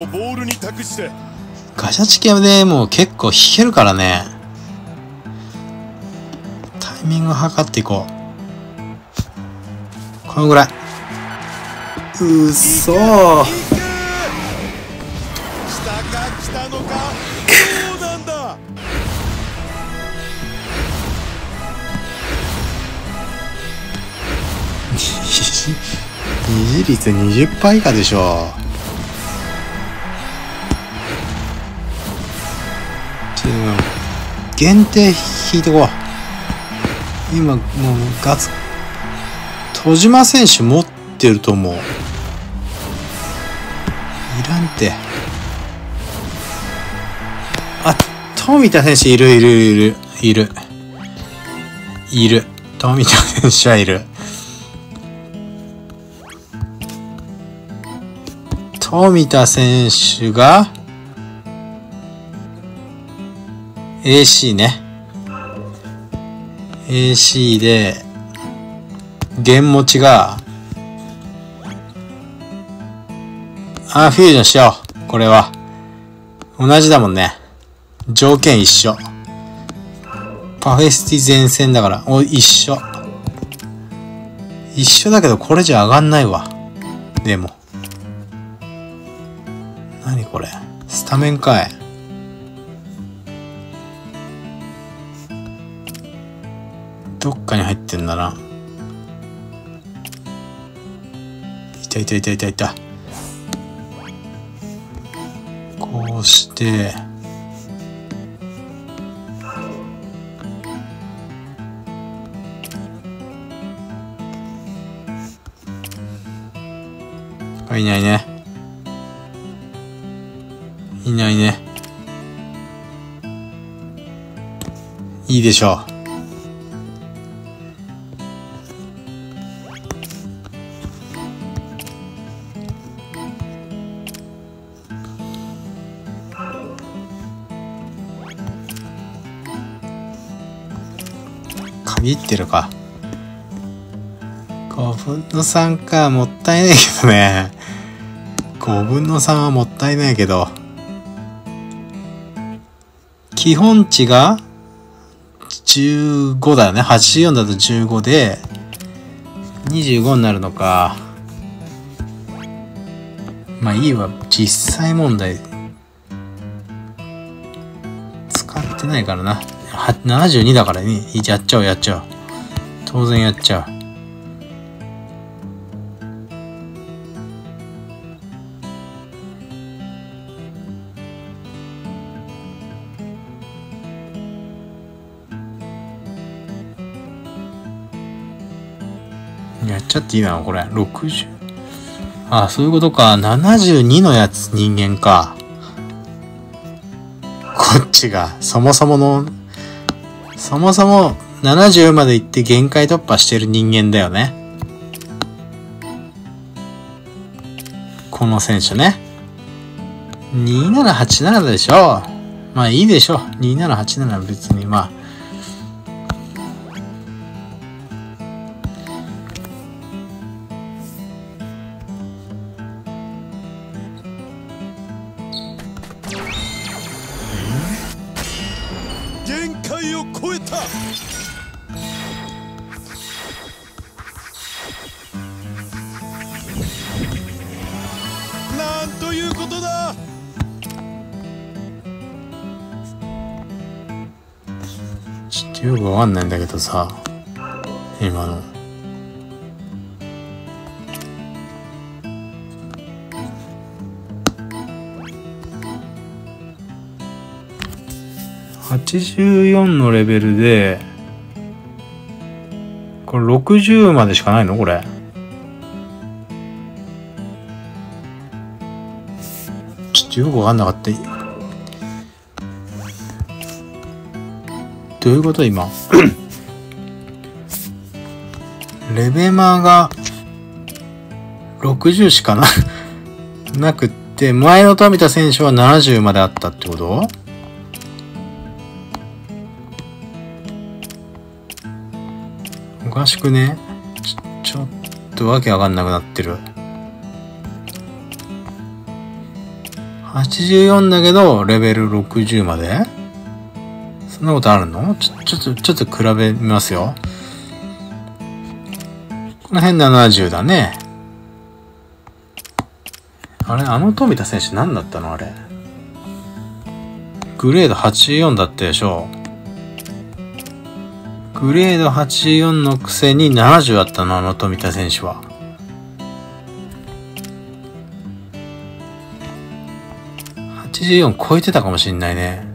ボールに託してガチャチケでもう結構弾けるからね。タイミング測っていこう。このぐらい。うっそー。来たか来たのか？そうなんだ？二次率20%以下でしょ限定引いてこう。今、もうガツ、戸島選手持ってると思う。いらんて。あ、富田選手いるいるいるいる。いる。富田選手はいる。富田選手が AC ね。AC で、原持ちが、あ、フュージョンしよう。これは。同じだもんね。条件一緒。パフェスティ前線だから、お、一緒。一緒だけどこれじゃ上がんないわ。でも。何これスタメンかいどっかに入ってんだな。いたいたいたいたいた。こうして、あいないね。いないね。いいでしょう。限ってるか。5分の3か、もったいないけどね。5分の3はもったいないけど。基本値が15だよね。84だと15で、25になるのか。まあいいわ。実際問題。使ってないからな。72だからね。やっちゃうやっちゃう。当然やっちゃう。やっちゃっていいな、これ。60。ああ、そういうことか。72のやつ、人間か。こっちが、そもそもの、そもそも70まで行って限界突破してる人間だよね。この選手ね。2787でしょ。まあいいでしょう。2787は別にまあ。ちょっとよくわかんないんだけどさ、今の。84のレベルで、これ60までしかないの？これ。ちょっとよくわかんなかった。どういうこと今？レベマが60しかな？なくって前の富田選手は70まであったってこと？おかしくね？ちょちょっとわけわかんなくなってる。84だけど、レベル60まで？そんなことあるの？ちょ、ちょっと、ちょっと比べますよ。この辺70だね。あれあの富田選手何だったの？あれ。グレード84だったでしょグレード84のくせに70だったの？あの富田選手は。84超えてたかもしんないね。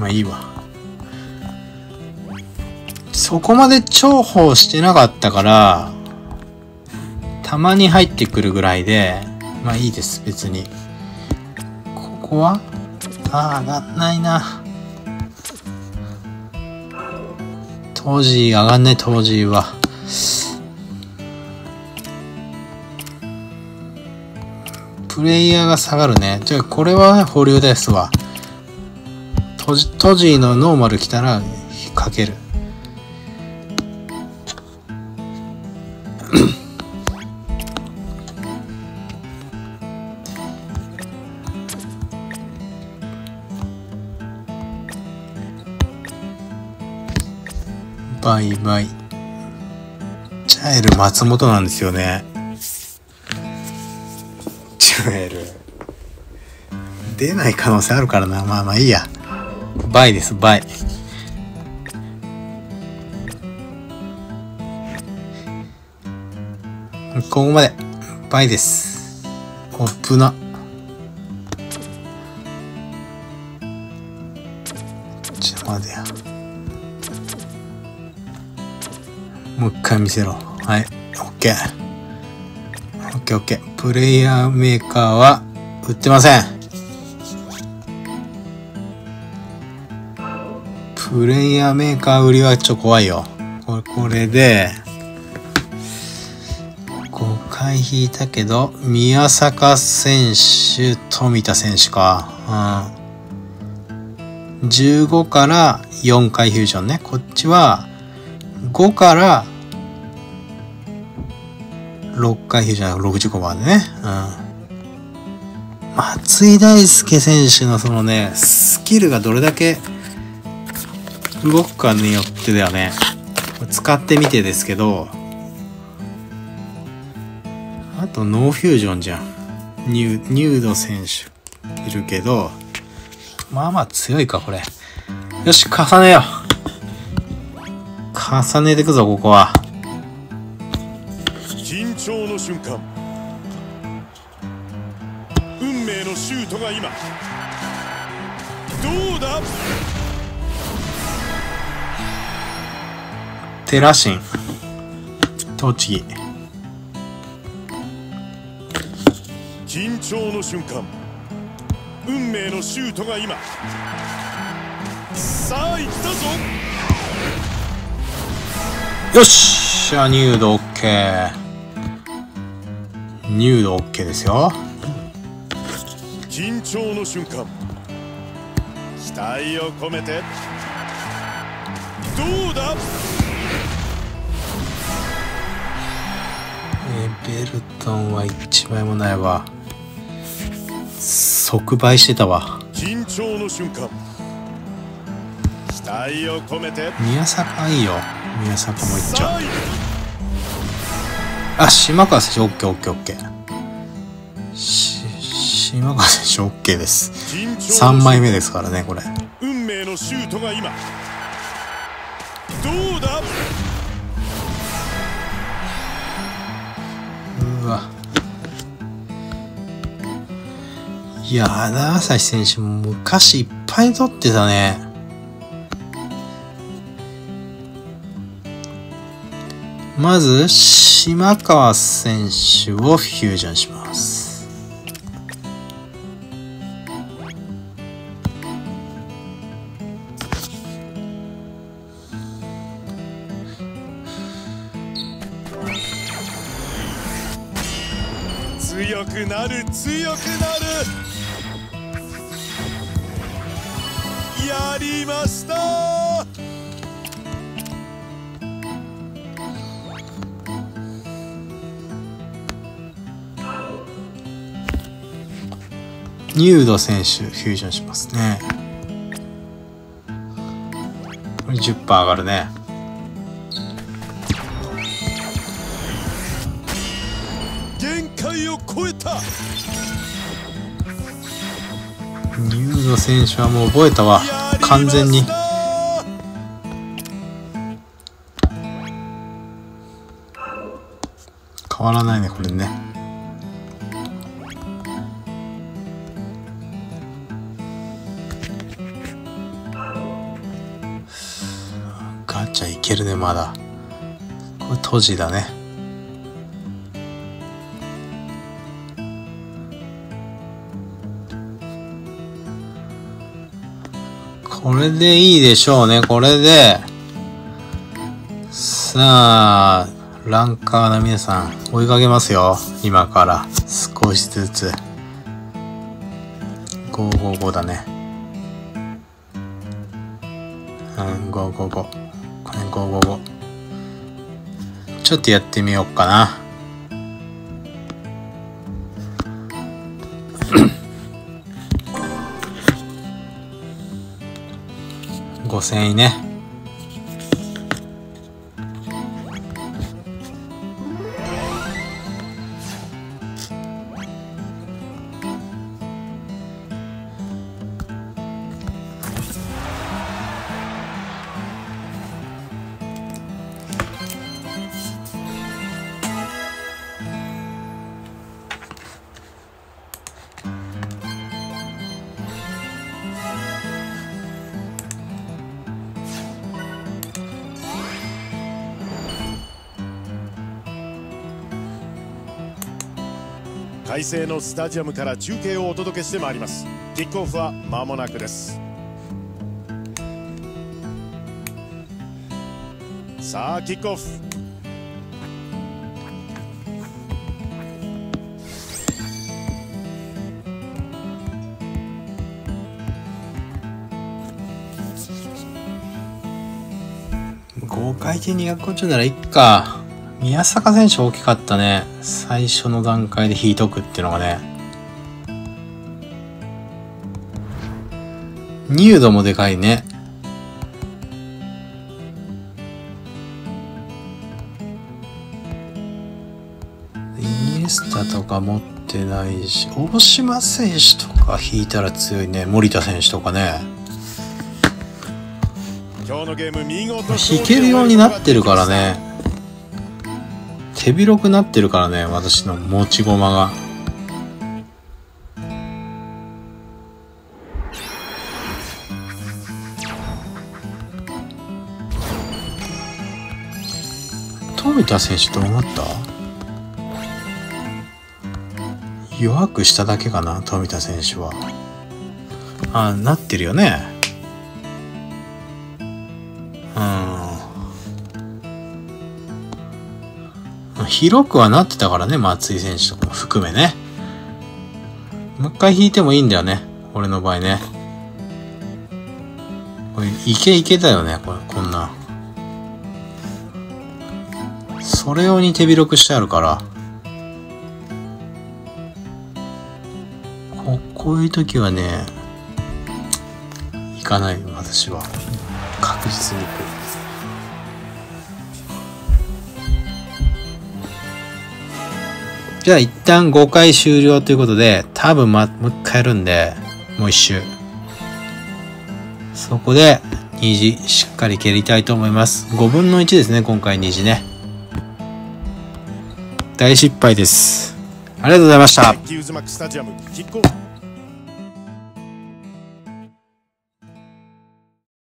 まあいいわ。そこまで重宝してなかったから、たまに入ってくるぐらいで、まあいいです、別に。ここは？ああ、上がんないな。当時、上がんない当時は。プレイヤーが下がるね。じゃあこれは保留ですわ。トジ、トジのノーマル来たらかける。バイバイ。チャエル松本なんですよね。える出ない可能性あるからなまあまあいいやバイですバイここまでバイです。オップな。ちょっと待てやもう一回見せろ。はいオッケー。オッケーオッケー。プレイヤーメーカーは売ってません。プレイヤーメーカー売りはちょっと怖いよ。これ、これで、5回引いたけど、宮坂選手、富田選手か。うん。15から4回フュージョンね。こっちは5から6回じゃ65番でね。うん。松井大輔選手のそのね、スキルがどれだけ動くかによってだよね。使ってみてですけど、あとノーフュージョンじゃん。ニュニュード選手いるけど、まあまあ強いか、これ。よし、重ねよう。重ねてくぞ、ここは。勝の瞬間運命のシュートが今どうだ？テラシン栃木。緊張の瞬間。運命のシュートが今。さあ行ったぞ。よしアニュード OK 入度 OK ですよ。緊張の瞬間。期待を込めて。どうだ？ベルトンは1枚もないわ。即売してたわ。緊張の瞬間。期待を込めて。宮坂いいよ。宮坂もいっちゃう。あ、島川選手、オッケーオッケーオッケー。し、島川選手、オッケーです。3枚目ですからね、これ。運命のシュートが今。どうだ？わ。いや、花朝日選手も昔いっぱい取ってたね。まず、島川選手をフュージョンします。なる強くなる。やりました。ニュード選手フュージョンしますね。これ10%上がるね。ニュード選手はもう覚えたわ。完全に。変わらないねこれね。ガチャいけるねまだ。これ閉じだね。これでいいでしょうね。これでさあランカーの皆さん追いかけますよ。今から。少しずつ。555だね。うん555これ555ちょっとやってみようかな。5000円ね。快晴のスタジアムから中継をお届けしてまいります。キックオフは間もなくです。さあキックオフ。5回転250ならいっか。宮坂選手大きかったね。最初の段階で引いとくっていうのがね。ニュードもでかいね。イニエスタとか持ってないし大島選手とか引いたら強いね。森田選手とかね。今日のゲーム見事弾けるようになってるからね手広くなってるからね私の持ち駒が。富田選手どうなった？弱くしただけかな富田選手は。あなってるよね。広くはなってたからね、松井選手とかも含めね。もう一回引いてもいいんだよね。俺の場合ね。これ、いけいけだよね、これ、こんな。それ用に手広くしてあるから。ここういう時はね、行かない、私は。確実に行く。じゃあ一旦5回終了ということで、多分ま、もう一回やるんで、もう一周。そこで、虹しっかり蹴りたいと思います。5分の1ですね、今回虹ね。大失敗です。ありがとうございました。